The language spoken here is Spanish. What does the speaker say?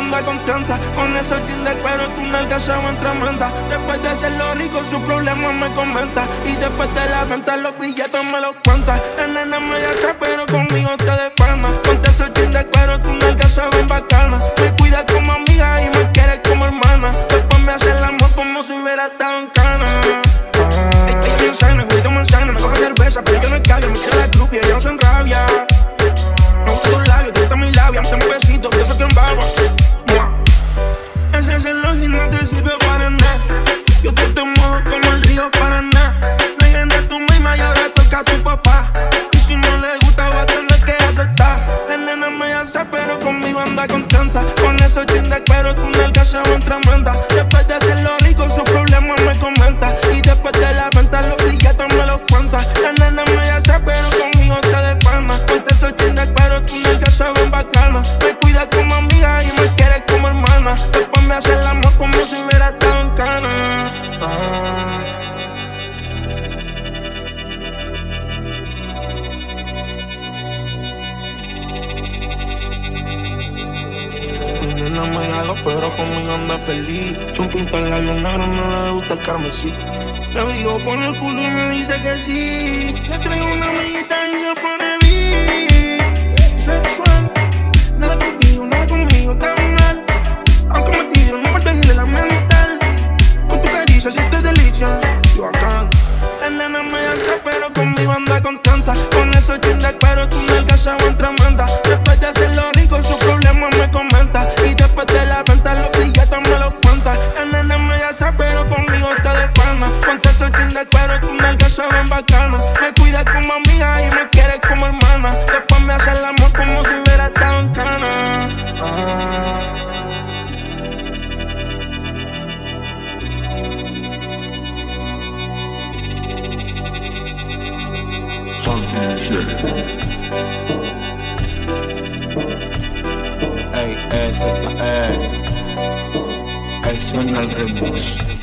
anda contenta. Con esos jeans de cuero, tu nalga se en tremenda. Después de hacerlo rico, su problema me comenta. Y después de la venta, los billetes me los cuenta. La nena me hace, pero conmigo te de pana. Con esos jeans de cuero, tu nalga se ven bacana. Me cuida como amiga y me quiere como hermana. Después me hace el amor como si hubiera estado en cana. Ella me insana, juguito manzana, me coge cerveza, pero yo no callo, me echa la grupo y ella no se enrabia. Ese reloj no te sirve para nada. Yo te te como el río Paraná. Me vende tu misma y ahora toca a tu papá. Y si no le gusta, va a tener que aceptar. La nena me hace, pero conmigo anda contenta. Con de cuero, tu nalga se va en tremenda. Después de hacerlo nena me hago, pero conmigo anda feliz. Son pinta el labio negro, no le gusta el carmesí. Le digo pon el culo y me dice que sí. Le traigo una amiguita y se pone bien. Sexual, nada contigo, nada conmigo, tan mal. Aunque me tiro, no importa que la mental. Con tu caricia, si te delicia, yo acá. La nena me hace, pero conmigo anda contenta. Con jeans de cuero, tu nalga se va pero conmigo está de pana. Con esos jeans de cuero, tu nalga se ven bacana. Me cuida como amiga y me quiere como hermana. Después me hace el amor como si hubiera estado en cana. Ah. Nacional Remix.